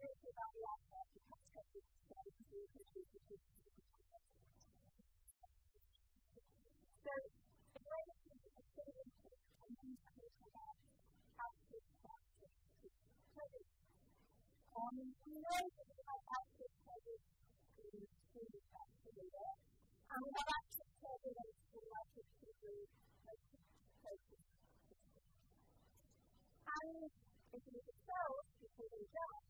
Um, we know that we have access to this in the data, and we have access to evidence from like a degree of And if you yourself, you can do that,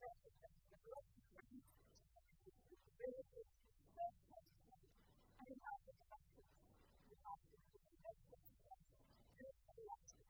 I'm not going to be able to do that. I'm not going to be able to do that. I'm not going to be able to do that.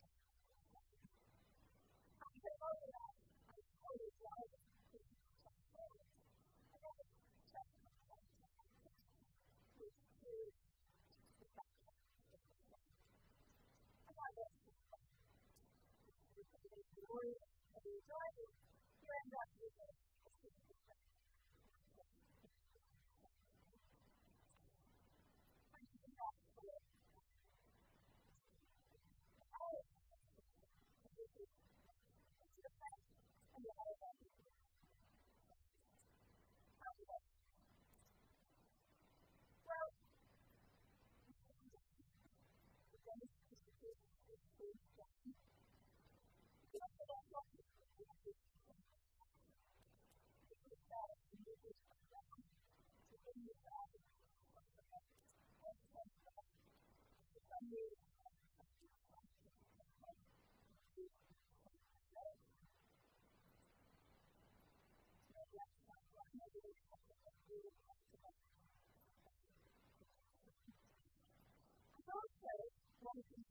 and the glory and the you end up with also one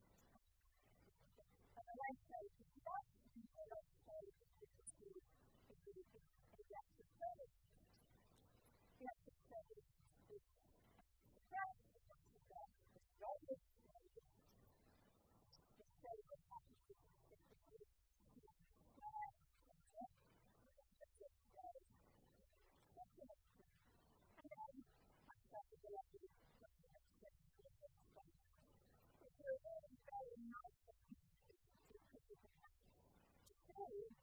saved,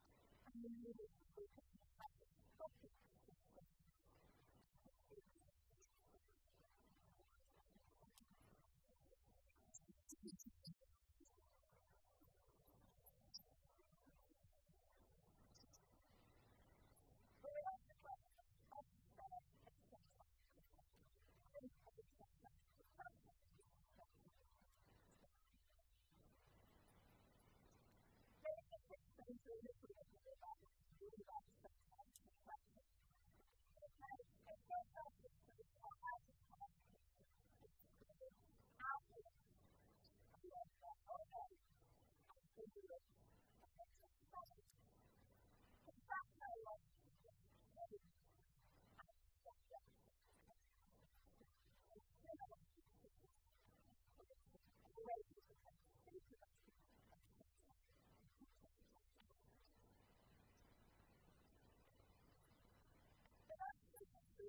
and then we will different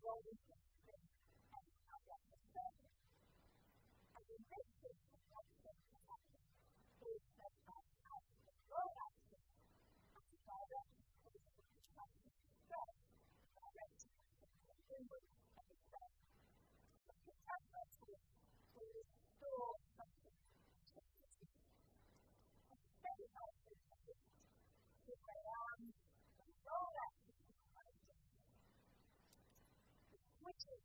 going to think and I got the service. And in this case, the question is that is that I have the direction. And the direction is that the direction is the first. The direction is the inward and the first. So the direction is to restore something to the city. And the second option is to rely take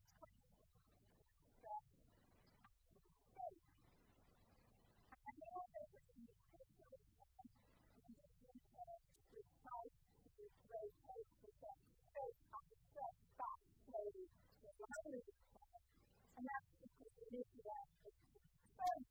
And that's because we need to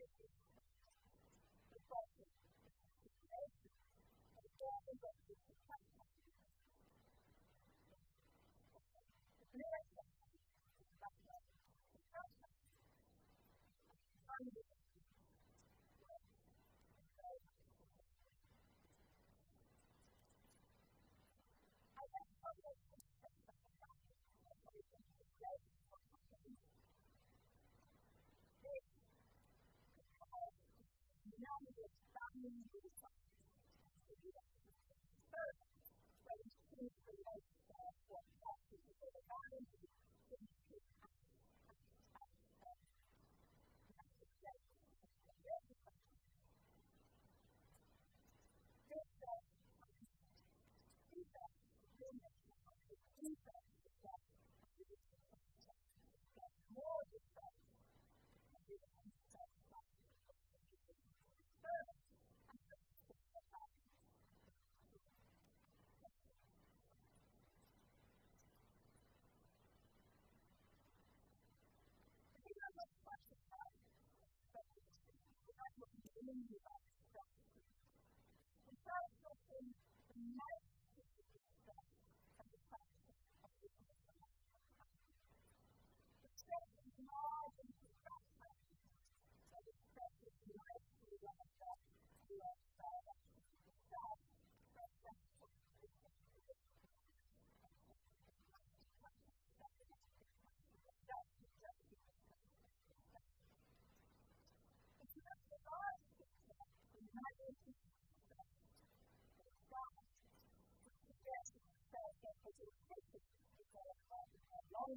Thank you. Thank you. in the abstract. Without something nice Um,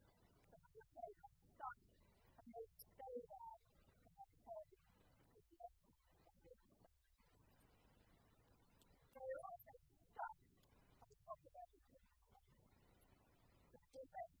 they are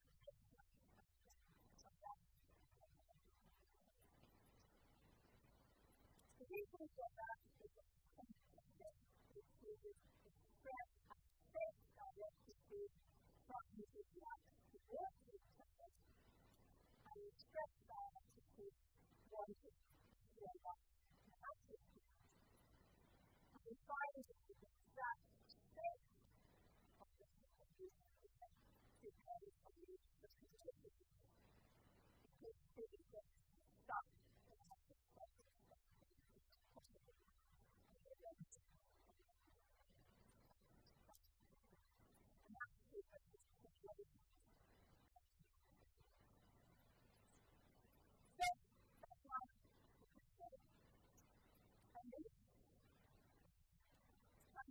stop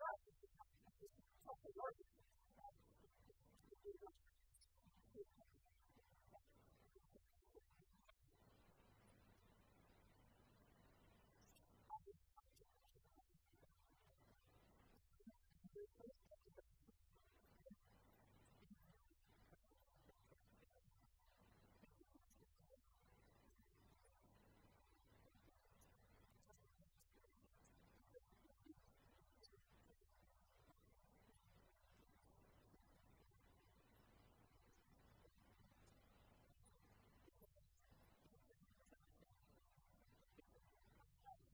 Thank you.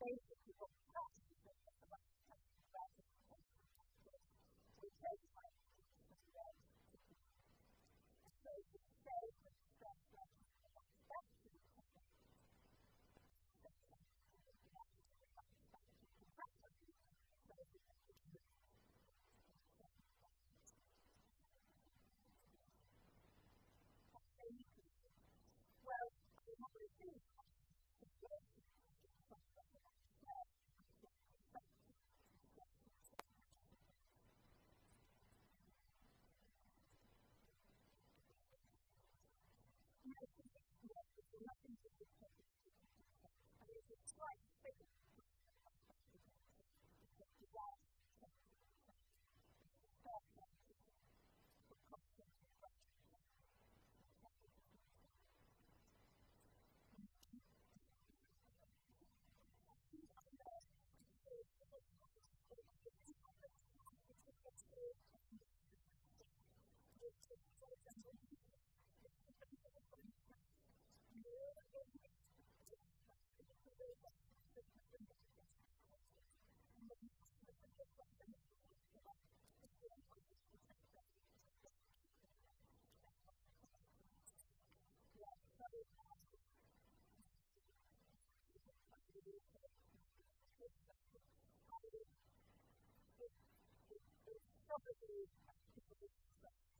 basically what we have to Thank you.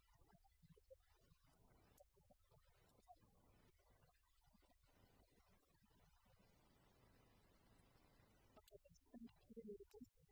beautiful.